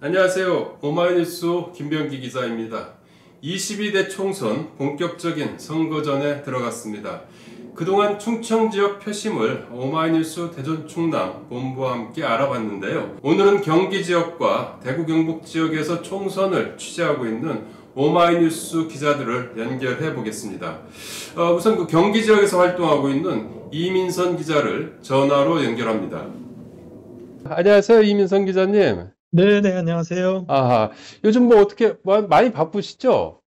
안녕하세요. 오마이뉴스 김병기 기자입니다. 22대 총선 본격적인 선거전에 들어갔습니다. 그동안 충청 지역 표심을 오마이뉴스 대전 충남 본부와 함께 알아봤는데요. 오늘은 경기 지역과 대구 경북 지역에서 총선을 취재하고 있는 오마이뉴스 기자들을 연결해 보겠습니다. 어, 우선 그 경기 지역에서 활동하고 있는 이민선 기자를 전화로 연결합니다. 안녕하세요, 이민선 기자님. 네네, 안녕하세요. 아, 요즘 뭐 어떻게 뭐 많이 바쁘시죠?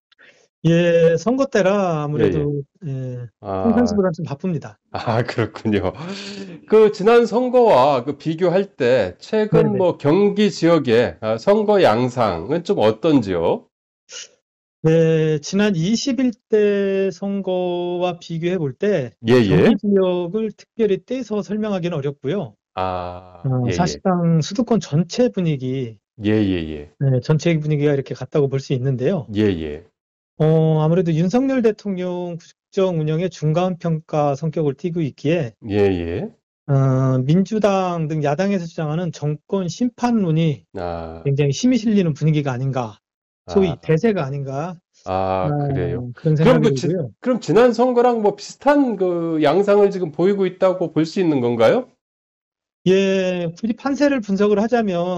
예, 선거 때라 아무래도 예, 아, 평상시보다 좀 바쁩니다. 아, 그렇군요. 그 지난 선거와 그 비교할 때 최근 네네. 뭐 경기 지역의 아, 선거 양상은 좀 어떤지요? 네, 지난 21대 선거와 비교해 볼때 예, 예. 경기 지역을 특별히 떼서 설명하기는 어렵고요. 아, 어, 예, 사실상 수도권 전체 분위기, 예. 예, 예, 예. 네, 전체 분위기가 이렇게 같다고 볼 수 있는데요. 예, 예. 어, 아무래도 윤석열 대통령 국정 운영의 중간 평가 성격을 띠고 있기에 예, 예. 어, 민주당 등 야당에서 주장하는 정권 심판론이 아, 굉장히 힘이 실리는 분위기가 아닌가. 소위 아, 대세가 아닌가 아, 그래요. 어, 그런 그럼 생각이 그 지, 들고요. 그럼 지난 선거랑 뭐 비슷한 그 양상을 지금 보이고 있다고 볼 수 있는 건가요? 예, 굳이 판세를 분석을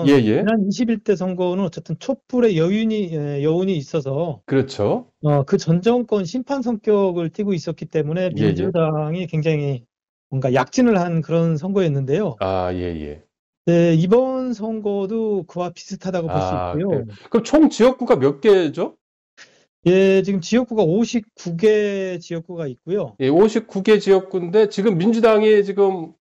예, 하자면 예. 지난 21대 선거는 어쨌든 촛불의 여윤이 예, 여운이 있어서 그렇죠. 어, 그 전 정권 심판 성격을 띠고 있었기 때문에 예, 예. 민주당이 굉장히 뭔가 약진을 한 그런 선거였는데요. 아, 예, 예. 네, 이번 선거도 그와 비슷하다고 볼 수 아, 있고요. 그래요. 그럼 총 지역구가 몇 개죠? 예, 지금 지역구가 59개 지역구가 있고요. 예, 59개 지역구인데 지금 민주당이 지금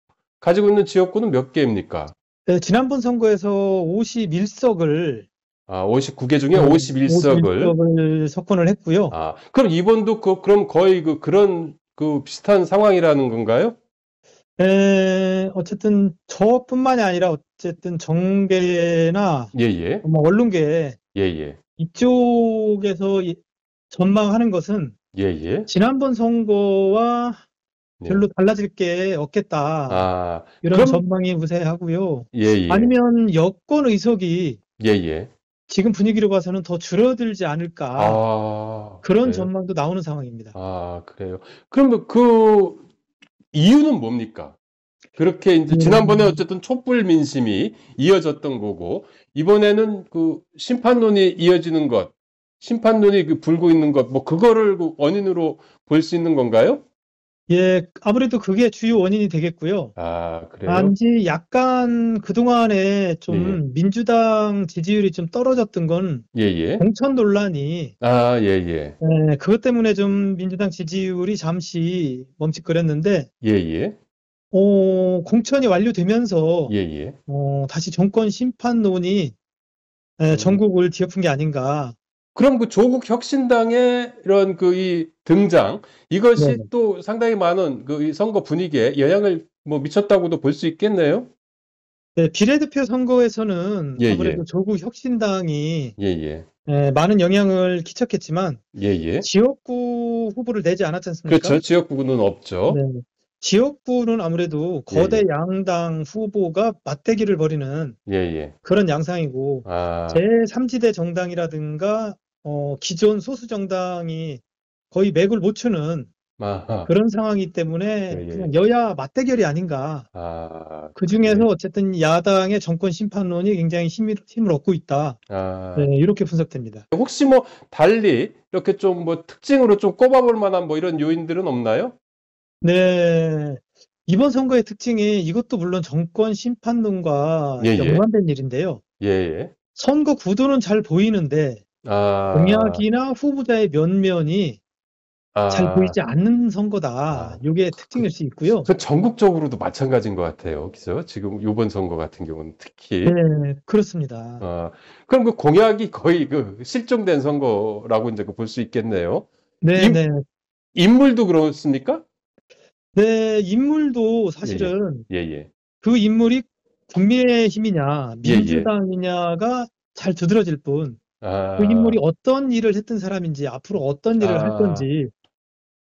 가지고 있는 지역구는 몇 개입니까? 네, 지난번 선거에서 51석을 아, 59개 중에 네, 51석을. 51석을 석권을 했고요. 아, 그럼 이번도 그, 그럼 거의 그, 그런 그 비슷한 상황이라는 건가요? 에, 어쨌든 저뿐만이 아니라 어쨌든 정계나 예, 예. 뭐 언론계 예, 예. 이쪽에서 이- 전망하는 것은 예, 예. 지난번 선거와 네. 별로 달라질 게 없겠다. 아, 이런 그럼- 전망이 우세하고요. 예, 예. 아니면 여권 의석이 예, 예. 지금 분위기로 봐서는 더 줄어들지 않을까. 아, 그런 그래요? 전망도 나오는 상황입니다. 아, 그래요. 그러면 그 이유는 뭡니까? 그렇게 이제 지난번에 음. 어쨌든 촛불 민심이 이어졌던 거고, 이번에는 그 심판론이 이어지는 것, 심판론이 그 불고 있는 것, 뭐 그거를 그 원인으로 볼 수 있는 건가요? 예, 아무래도 그게 주요 원인이 되겠고요. 아, 그래요? 단지 약간 그동안에 좀 예. 민주당 지지율이 좀 떨어졌던 건 예, 예. 공천 논란이 아, 예, 예. 예, 그것 때문에 좀 민주당 지지율이 잠시 멈칫거렸는데 예, 예. 어, 공천이 완료되면서 예, 예. 어, 다시 정권 심판론이 예, 음. 전국을 뒤엎은 게 아닌가. 그럼 그 조국 혁신당의 이런 그 이 등장, 이것이 네네. 또 상당히 많은 그이 선거 분위기에 영향을 뭐 미쳤다고도 볼 수 있겠네요? 네, 비례대표 선거에서는 예, 아무래도 조국 혁신당이 예, 예. 예, 많은 영향을 끼쳤겠지만 예, 예. 지역구 후보를 내지 않았지 않습니까? 그렇죠. 지역구는 없죠. 네. 지역구는 아무래도 예, 거대 예. 양당 후보가 맞대기를 벌이는 예, 예. 그런 양상이고 아, 제3지대 정당이라든가 어, 기존 소수 정당이 거의 맥을 못 추는 아하. 그런 상황이기 때문에 예, 예. 그냥 여야 맞대결이 아닌가. 아, 그 중에서? 어쨌든 야당의 정권 심판론이 굉장히 힘을, 힘을 얻고 있다. 아, 네, 이렇게 분석됩니다. 혹시 뭐 달리 이렇게 좀 뭐 특징으로 좀 꼽아볼 만한 뭐 이런 요인들은 없나요? 네. 이번 선거의 특징이 이것도 물론 정권 심판론과 예, 예. 연관된 일인데요. 예, 예. 선거 구도는 잘 보이는데 아, 공약이나 후보자의 면면이 잘 아, 보이지 않는 선거다. 아, 이게 특징일 수 있고요. 그 전국적으로도 마찬가지인 것 같아요. 그죠? 지금 이번 선거 같은 경우는 특히. 네, 그렇습니다. 아, 그럼 그 공약이 거의 그 실종된 선거라고 이제 볼 수 있겠네요. 네, 임- 네. 인물도 그렇습니까? 네, 인물도 사실은 예, 예. 그 인물이 국민의힘이냐, 예, 예. 민주당이냐가 잘 두드러질 뿐, 아, 그 인물이 어떤 일을 했던 사람인지, 앞으로 어떤 일을 할 아. 건지,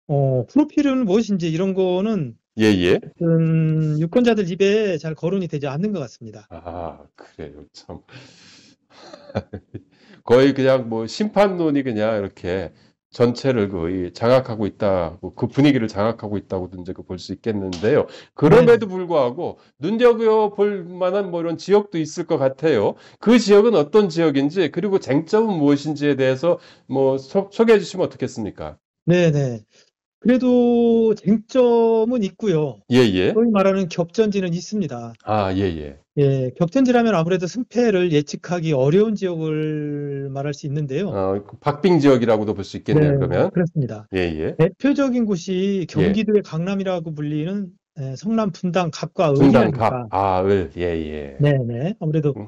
어, 프로필은 무엇인지 이런 거는 예, 예. 음, 유권자들 입에 잘 거론이 되지 않는 것 같습니다. 아, 그래요. 참. 거의 그냥 뭐 심판론이 그냥 이렇게 전체를 거의 장악하고 있다고 그 분위기를 장악하고 있다고도 이제 볼수 있겠는데요. 그럼에도 불구하고 눈여겨 볼 만한 뭐 이런 지역도 있을 것 같아요. 그 지역은 어떤 지역인지 그리고 쟁점은 무엇인지에 대해서 뭐 소, 개해 주시면 어떻겠습니까? 네 네. 그래도 쟁점은 있고요. 예, 예. 소위 말하는 격전지는 있습니다. 아, 예, 예. 예, 격전지라면 아무래도 승패를 예측하기 어려운 지역을 말할 수 있는데요. 어, 그 박빙 지역이라고도 볼 수 있겠네요, 네, 그러면. 그렇습니다. 예, 예. 대표적인 곳이 경기도의 강남이라고 불리는 예, 성남 분당 갑과 을이 분당 갑. 아닐까. 아, 을. 예, 예. 네 네. 아무래도 음.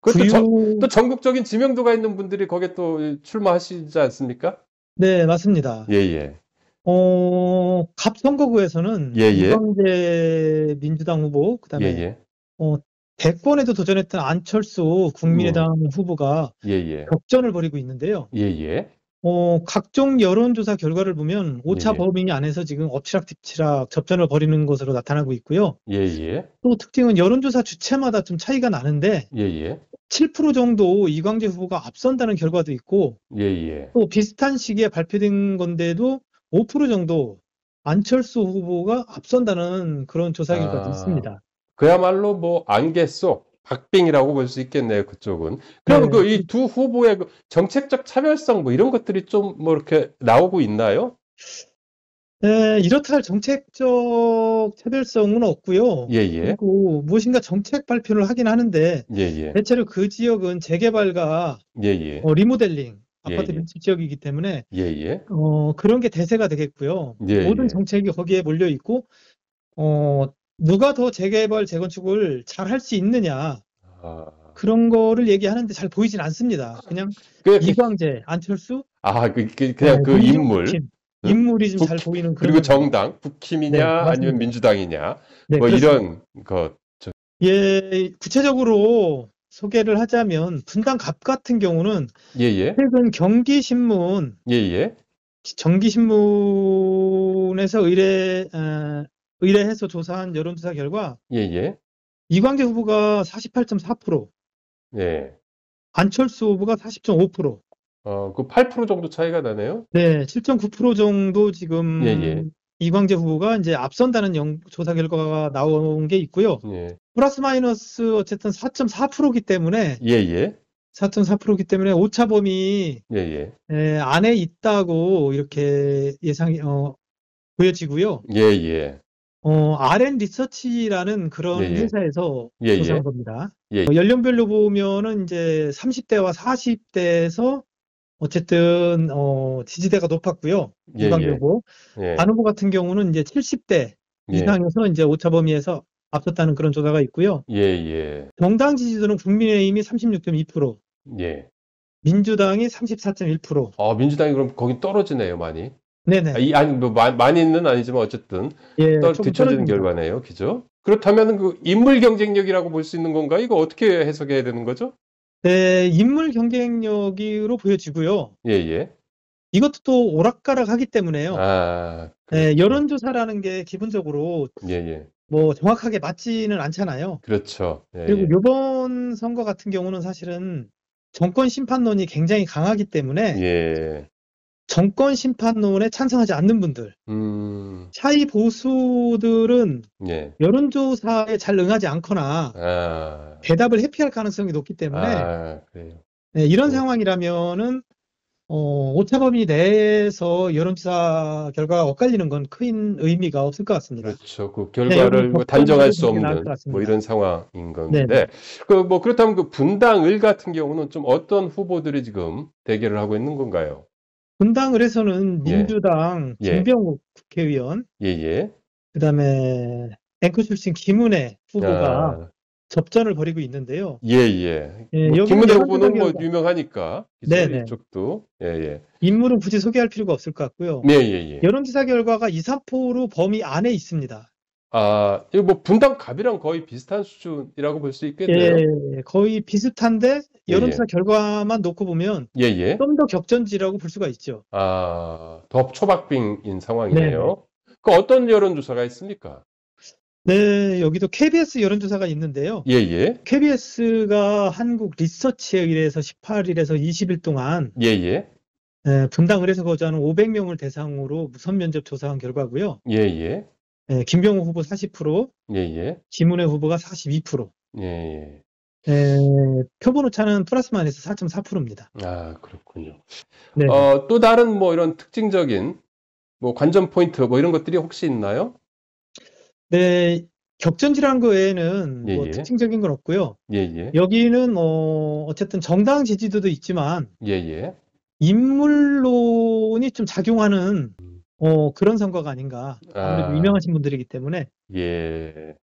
그것도 또 전국적인 지명도가 있는 분들이 거기에 또 출마하시지 않습니까? 네, 맞습니다. 예, 예. 어, 갑 선거구에서는 예, 예. 이광재 민주당 후보, 예, 그다음에 예. 대권에도 도전했던 안철수 국민의당 후보가 예, 예. 격전을 벌이고 있는데요. 예, 예. 어, 각종 여론조사 결과를 보면 오차 예, 예. 범위 안에서 지금 엎치락뒤치락 접전을 벌이는 것으로 나타나고 있고요. 예, 예. 또 특징은 여론조사 주체마다 좀 차이가 나는데 예, 예. 7% 정도 이광재 후보가 앞선다는 결과도 있고 예, 예. 또 비슷한 시기에 발표된 건데도 5% 정도 안철수 후보가 앞선다는 그런 조사 결과도 아. 있습니다. 그야말로 뭐 안개 속 박빙이라고 볼 수 있겠네요, 그쪽은. 그럼 네. 그이 두 후보의 그 정책적 차별성 뭐 이런 것들이 좀 뭐 이렇게 나오고 있나요? 네, 이렇다 할 정책적 차별성은 없고요. 예, 예. 그리고 무엇인가 정책 발표를 하긴 하는데 예, 예. 대체로 그 지역은 재개발과 예, 예. 어, 리모델링, 예, 아파트 예. 밀집 지역이기 때문에 예, 예. 어, 그런 게 대세가 되겠고요. 예, 모든 예. 정책이 거기에 몰려 있고 어, 누가 더 재개발, 재건축을 잘 할 수 있느냐 아. 그런 거를 얘기하는데 잘 보이진 않습니다. 그냥 그, 이광재, 안철수, 아, 그, 그, 그냥 어, 그 문재인, 인물. 국힘. 응? 인물이 좀잘 국- 보이는 그런 그리고. 정당, 국힘이냐, 네, 맞습니다. 아니면 민주당이냐, 네, 뭐 그렇습니다. 이런 것. 저, 예, 구체적으로 소개를 하자면 분당 갑 같은 경우는 예, 예. 최근 경기신문, 예, 예. 정기신문에서 의뢰, 어, 의뢰해서 조사한 여론조사 결과 예, 예. 이광재 후보가 48.4%, 예. 안철수 후보가 40.5%, 어, 그 8% 정도 차이가 나네요. 네, 7.9% 정도 지금 예, 예. 이광재 후보가 이제 앞선다는 영- 조사 결과가 나온 게 있고요. 예. 플러스 마이너스 어쨌든 4.4%이기 때문에 예, 예. 4.4%이기 때문에 오차 범위 예, 예. 에, 안에 있다고 이렇게 예상이 어, 보여지고요. 예, 예. 어, RN 리서치라는 그런 예, 예. 회사에서 예, 조사한 예. 겁니다. 예. 어, 연령별로 보면은 이제 30대와 40대에서 어쨌든 어, 지지대가 높았고요. 예, 이광재 예. 후보. 예. 안 후보 같은 경우는 이제 70대 예. 이상에서 이제 오차 범위에서 앞섰다는 그런 조사가 있고요. 예, 예. 정당 지지도는 국민의힘이 36.2%, 예. 민주당이 34.1%. 어, 민주당이 그럼 거기 떨어지네요, 많이. 네네. 아, 이, 아니, 뭐, 마- 많이는 아니지만 어쨌든 예, 떨, 떨어집니다. 결과네요. 그죠? 그렇다면 그 인물 경쟁력이라고 볼 수 있는 건가요? 이거 어떻게 해석해야 되는 거죠? 네, 인물 경쟁력으로 보여지고요. 예, 예. 이것도 또 오락가락하기 때문에요. 아, 네, 그렇죠. 여론조사라는 게 기본적으로 예, 예. 뭐 정확하게 맞지는 않잖아요. 그렇죠. 예, 그리고 예. 이번 선거 같은 경우는 사실은 정권 심판론이 굉장히 강하기 때문에 예. 정권 심판론에 찬성하지 않는 분들, 음, 차이 보수들은 예. 여론조사에 잘 응하지 않거나 아, 대답을 회피할 가능성이 높기 때문에 아. 네, 이런 네. 상황이라면은 어, 오차 범위 내에서 여론조사 결과가 엇갈리는 건 큰 의미가 없을 것 같습니다. 그렇죠. 그 네, 결과를 여기 뭐 단정할 수 없는. 뭐 이런 상황인 건데, 네. 그뭐 그렇다면 그 분당을 같은 경우는 좀 어떤 후보들이 지금 대결을 하고 있는 건가요? 분당을 해서는 예. 민주당 예. 김병욱 국회의원, 예, 예. 그다음에 앵커 출신 김은혜 후보가 아, 접전을 벌이고 있는데요. 예, 예. 예, 뭐 여기는 김은혜 후보는 뭐 유명하니까 네, 기소리 네. 이쪽도 예, 예. 인물은 굳이 소개할 필요가 없을 것 같고요. 예, 예, 예. 여론조사 결과가 2, 3%로 범위 안에 있습니다. 아, 이거 뭐 분당 갑이랑 거의 비슷한 수준이라고 볼 수 있겠네요. 예, 거의 비슷한데 예, 여론조사 결과만 놓고 보면 예, 예. 좀 더 격전지라고 볼 수가 있죠. 아, 더 초박빙인 상황이네요. 그 어떤 여론조사가 있습니까? 네, 여기도 KBS 여론조사가 있는데요. 예, 예. KBS가 한국 리서치에 의해서 18일에서 20일 동안 예, 예. 예, 분당 을에서 거주하는 500명을 대상으로 무선 면접 조사한 결과고요. 예, 예. 예, 김병호 후보 40%, 예, 예. 김은혜 후보가 42%. 예, 예. 예, 표본 오차는 플러스 마이너스 4.4%입니다. 아, 그렇군요. 네. 어, 또 다른 뭐 이런 특징적인 뭐 관전 포인트 뭐 이런 것들이 혹시 있나요? 네, 격전지라는 거 외에는 예, 뭐 예. 특징적인 건 없고요. 예, 예. 여기는 어, 어쨌든 정당 지지도도 있지만 예, 예. 인물론이 좀 작용하는 어, 그런 선거가 아닌가. 아무래도 아. 유명하신 분들이기 때문에 예.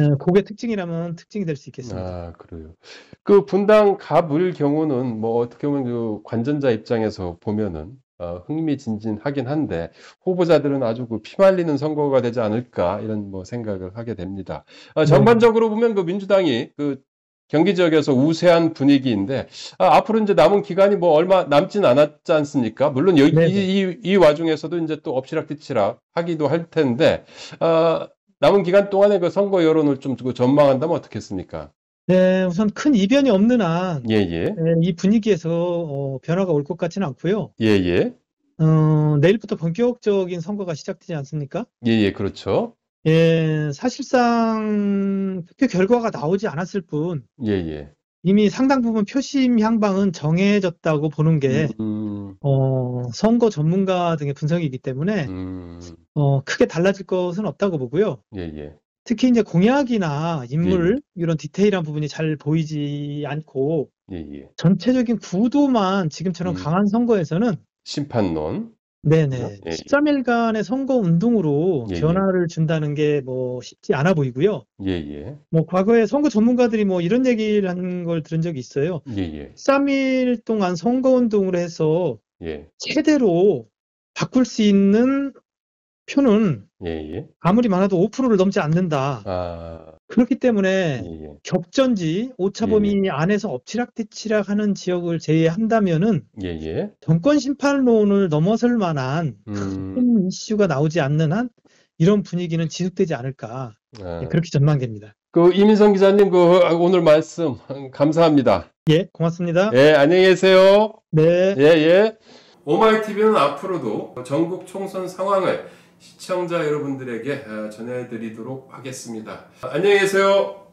예, 그게 특징이라면 특징이 될 수 있겠습니다. 아, 그래요. 그 분당 갑을 경우는 뭐 어떻게 보면 그 관전자 입장에서 보면은 어, 흥미진진하긴 한데 후보자들은 아주 그 피말리는 선거가 되지 않을까 이런 뭐 생각을 하게 됩니다. 아, 전반적으로 보면 그 민주당이 그 경기 지역에서 우세한 분위기인데 아, 앞으로 이제 남은 기간이 뭐 얼마 남진 않았지 않습니까? 물론 여기. 이, 이, 이 와중에서도 이제 또 엎치락뒤치락 하기도 할 텐데 아, 남은 기간 동안에 그 선거 여론을 좀그 전망한다면 어떻겠습니까? 네, 우선 큰 이변이 없는 한, 예, 예. 예, 이 분위기에서 어, 변화가 올 것 같지는 않고요. 예, 예. 어, 내일부터 본격적인 선거가 시작되지 않습니까? 예, 예, 그렇죠. 예, 사실상 투표 결과가 나오지 않았을 뿐, 예, 예. 이미 상당 부분 표심 향방은 정해졌다고 보는 게, 음, 어, 선거 전문가 등의 분석이기 때문에, 음, 어, 크게 달라질 것은 없다고 보고요. 예, 예. 특히 이제 공약이나 인물, 이런 디테일한 부분이 잘 보이지 않고, 예, 예. 전체적인 구도만 지금처럼 음. 강한 선거에서는 심판론. 네네. 예. 13일간의 선거 운동으로 예, 예. 변화를 준다는 게 뭐 쉽지 않아 보이고요. 예, 예. 뭐 과거에 선거 전문가들이 뭐 이런 얘기를 한 걸 들은 적이 있어요. 예, 예. 13일 동안 선거 운동을 해서 예, 최대로 바꿀 수 있는 표는 예, 예. 아무리 많아도 5%를 넘지 않는다. 아, 그렇기 때문에 예, 예. 격전지 오차 범위 안에서 엎치락뒤치락 하는 지역을 제외한다면은 예, 예. 정권 심판론을 넘어설 만한 음, 큰 이슈가 나오지 않는 한 이런 분위기는 지속되지 않을까 아. 예, 그렇게 전망됩니다. 그 이민성 기자님 그 오늘 말씀 감사합니다. 예, 고맙습니다. 예, 안녕히 계세요. 네. 예, 예. 오마이TV는 앞으로도 전국 총선 상황을 시청자 여러분들에게 어, 전해드리도록 하겠습니다. 안녕히 계세요.